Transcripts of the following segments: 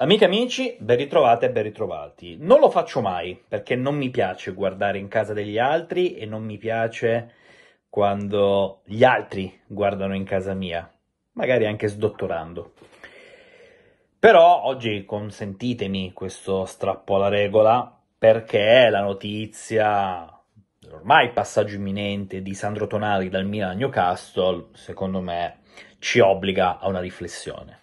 Amiche e amici, ben ritrovate e ben ritrovati. Non lo faccio mai perché non mi piace guardare in casa degli altri e non mi piace quando gli altri guardano in casa mia, magari anche sdottorando. Però oggi consentitemi questo strappo alla regola perché la notizia dell'ormai passaggio imminente di Sandro Tonali dal Milan a Newcastle, secondo me, ci obbliga a una riflessione.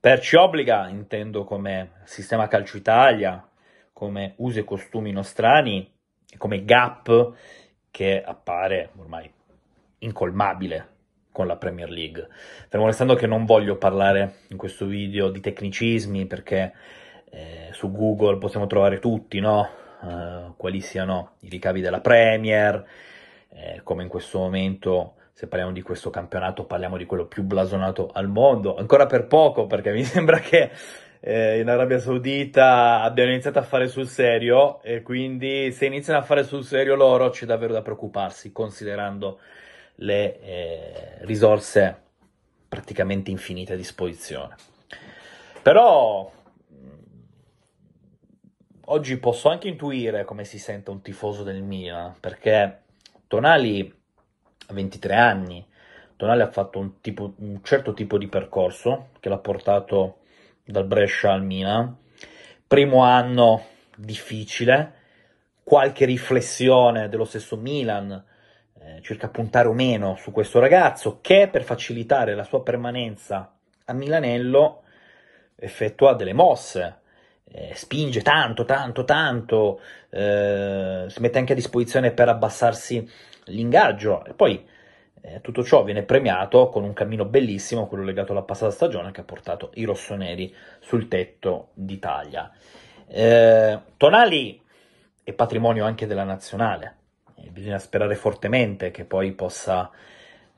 Per ci obbliga intendo come sistema calcio Italia, come usi e costumi nostrani, come gap che appare ormai incolmabile con la Premier League. Fermo restando che non voglio parlare in questo video di tecnicismi perché eh, su Google possiamo trovare tutti, no? Uh, quali siano i ricavi della Premier, eh, come in questo momento se parliamo di questo campionato parliamo di quello più blasonato al mondo, ancora per poco perché mi sembra che eh, in Arabia Saudita abbiano iniziato a fare sul serio e quindi se iniziano a fare sul serio loro c'è davvero da preoccuparsi considerando le eh, risorse praticamente infinite a disposizione. Però oggi posso anche intuire come si sente un tifoso del Milan perché Tonali 23 anni. Tonali ha fatto un, tipo, un certo tipo di percorso che l'ha portato dal Brescia al Milan. Primo anno difficile, qualche riflessione dello stesso Milan eh, circa puntare o meno su questo ragazzo che per facilitare la sua permanenza a Milanello effettua delle mosse, eh, spinge tanto, tanto, tanto, eh, si mette anche a disposizione per abbassarsi l'ingaggio e poi eh, tutto ciò viene premiato con un cammino bellissimo, quello legato alla passata stagione che ha portato i rossoneri sul tetto d'Italia. Eh, Tonali è patrimonio anche della nazionale, e bisogna sperare fortemente che poi possa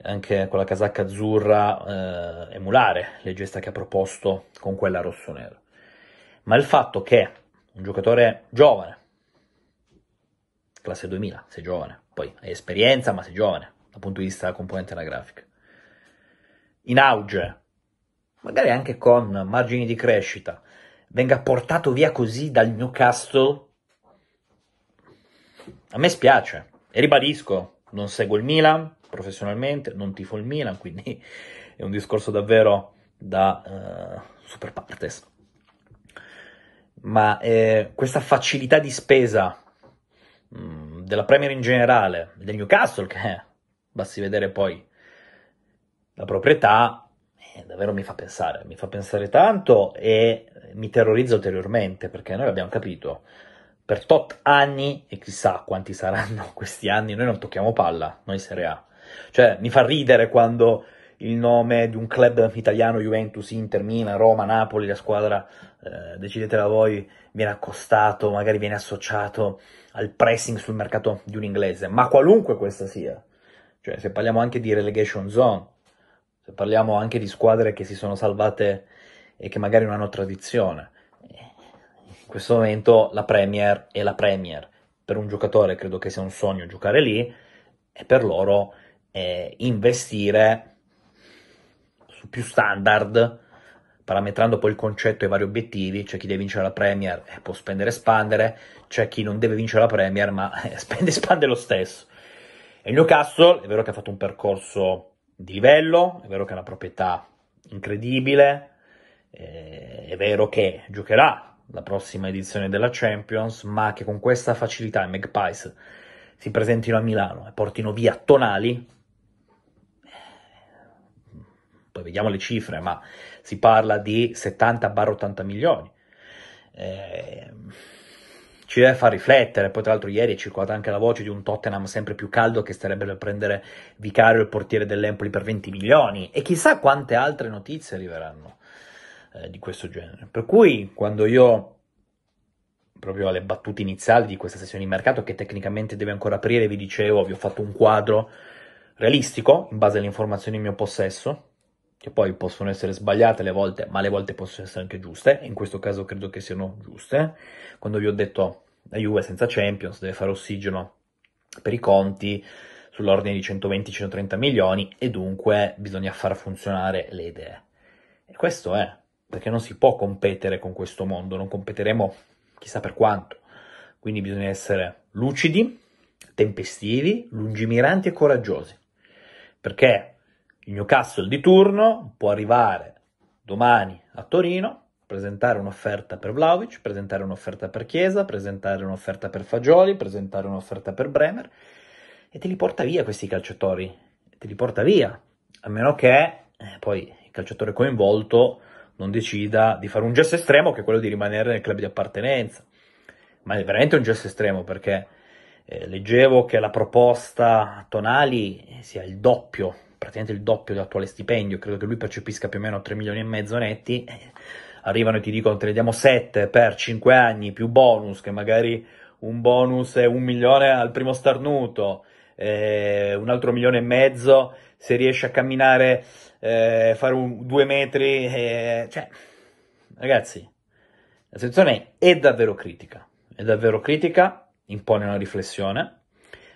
anche con la casacca azzurra eh, emulare le gesta che ha proposto con quella rossonera. Ma il fatto che un giocatore giovane, classe 2000, sei giovane, poi hai esperienza, ma sei giovane dal punto di vista della componente anagrafica. In auge, magari anche con margini di crescita, venga portato via così dal Newcastle, a me spiace. E ribadisco, non seguo il Milan professionalmente, non tifo il Milan, quindi è un discorso davvero da uh, super partes. Ma eh, questa facilità di spesa Mm, della Premier in generale, del Newcastle, che eh, basti vedere poi la proprietà, eh, davvero mi fa pensare, mi fa pensare tanto e mi terrorizza ulteriormente, perché noi abbiamo capito, per tot anni, e chissà quanti saranno questi anni, noi non tocchiamo palla, noi Serie A. Cioè, mi fa ridere quando il nome di un club italiano, Juventus, Inter, Milan, Roma, Napoli, la squadra, eh, decidetela voi, viene accostato, magari viene associato al pressing sul mercato di un inglese, ma qualunque questa sia. Cioè, se parliamo anche di relegation zone, se parliamo anche di squadre che si sono salvate e che magari non hanno tradizione, in questo momento la Premier è la Premier. Per un giocatore credo che sia un sogno giocare lì e per loro eh, investire più standard, parametrando poi il concetto e i vari obiettivi, c'è chi deve vincere la Premier e può spendere e espandere, c'è chi non deve vincere la Premier ma spende e espande lo stesso. E il Newcastle è vero che ha fatto un percorso di livello, è vero che ha una proprietà incredibile, eh, è vero che giocherà la prossima edizione della Champions, ma che con questa facilità i Magpies si presentino a Milano e portino via Tonali, poi vediamo le cifre, ma si parla di 70-80 milioni. Eh, ci deve far riflettere, poi tra l'altro ieri è circolata anche la voce di un Tottenham sempre più caldo che starebbe per prendere Vicario, il portiere dell'Empoli, per 20 milioni, e chissà quante altre notizie arriveranno eh, di questo genere. Per cui quando io, proprio alle battute iniziali di questa sessione di mercato, che tecnicamente deve ancora aprire, vi dicevo, vi ho fatto un quadro realistico, in base alle informazioni in mio possesso, che poi possono essere sbagliate le volte, ma le volte possono essere anche giuste, in questo caso credo che siano giuste. Quando vi ho detto la Juve senza Champions deve fare ossigeno per i conti sull'ordine di 120-130 milioni e dunque bisogna far funzionare le idee. E questo è. perché non si può competere con questo mondo, non competeremo chissà per quanto. Quindi bisogna essere lucidi, tempestivi, lungimiranti e coraggiosi, perché il Newcastle di turno può arrivare domani a Torino, presentare un'offerta per Vlaovic, presentare un'offerta per Chiesa, presentare un'offerta per Fagioli, presentare un'offerta per Bremer e te li porta via questi calciatori, te li porta via, a meno che eh, poi il calciatore coinvolto non decida di fare un gesto estremo che è quello di rimanere nel club di appartenenza. Ma è veramente un gesto estremo perché eh, leggevo che la proposta Tonali sia il doppio, praticamente il doppio dell'attuale stipendio, credo che lui percepisca più o meno 3 milioni e mezzo netti. Arrivano e ti dicono te ne diamo 7 per 5 anni più bonus, che magari un bonus è un milione al primo starnuto, eh, un altro milione e mezzo se riesce a camminare, eh, fare un, due metri, eh, cioè, ragazzi, la situazione è davvero critica, è davvero critica, impone una riflessione,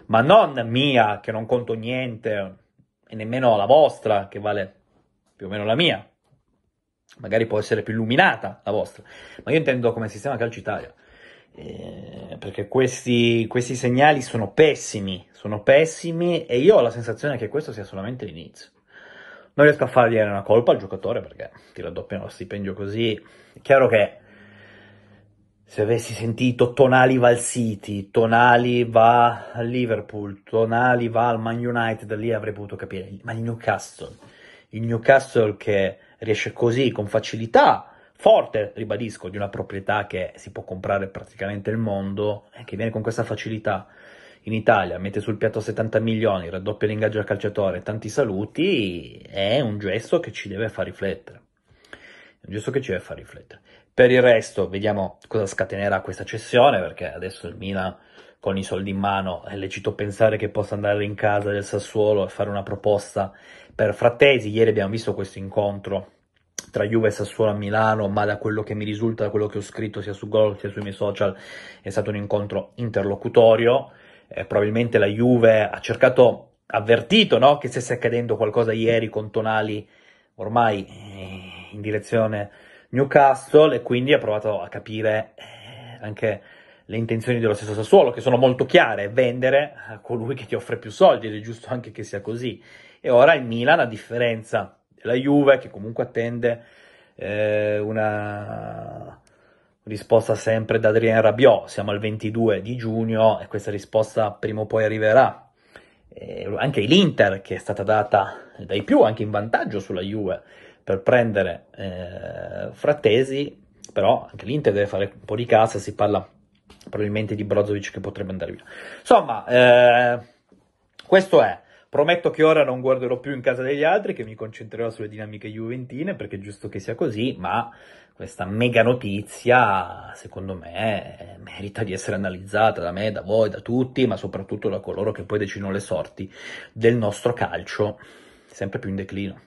ma non mia che non conto niente e nemmeno la vostra che vale più o meno la mia, magari può essere più illuminata la vostra, ma io intendo come sistema calcio Italia. Eh, perché questi, questi segnali sono pessimi, sono pessimi e io ho la sensazione che questo sia solamente l'inizio. Non riesco a fargli una colpa al giocatore perché ti raddoppiano lo stipendio così. È chiaro che se avessi sentito Tonali va al City, Tonali va al Liverpool, Tonali va al Man United, lì avrei potuto capire. Ma il Newcastle, il Newcastle che riesce così con facilità forte, ribadisco, di una proprietà che si può comprare praticamente il mondo, e che viene con questa facilità in Italia, mette sul piatto 70 milioni, raddoppia l'ingaggio al calciatore, tanti saluti, è un gesto che ci deve far riflettere. Un gesto che ci deve far riflettere. Per il resto, vediamo cosa scatenerà questa cessione, perché adesso il Milan con i soldi in mano è lecito pensare che possa andare in casa del Sassuolo e fare una proposta per Frattesi. Ieri abbiamo visto questo incontro tra Juve e Sassuolo a Milano, ma da quello che mi risulta, da quello che ho scritto sia su Gol sia sui miei social, è stato un incontro interlocutorio. Eh, probabilmente la Juve ha cercato, avvertito no, che stesse accadendo qualcosa ieri con Tonali ormai eh, in direzione Newcastle e quindi ha provato a capire eh, anche le intenzioni dello stesso Sassuolo, che sono molto chiare, vendere a colui che ti offre più soldi, ed è giusto anche che sia così. E ora il Milan, a differenza la Juve che comunque attende eh, una risposta sempre da Adrien Rabiot, siamo al 22 di giugno e questa risposta prima o poi arriverà. Eh, anche l'Inter che è stata data dai più anche in vantaggio sulla Juve per prendere eh, Frattesi, però anche l'Inter deve fare un po' di cassa, si parla probabilmente di Brozovic che potrebbe andare via. Insomma, eh, questo è. Prometto che ora non guarderò più in casa degli altri, che mi concentrerò sulle dinamiche juventine, perché è giusto che sia così, ma questa mega notizia, secondo me, merita di essere analizzata da me, da voi, da tutti, ma soprattutto da coloro che poi decidono le sorti del nostro calcio, sempre più in declino.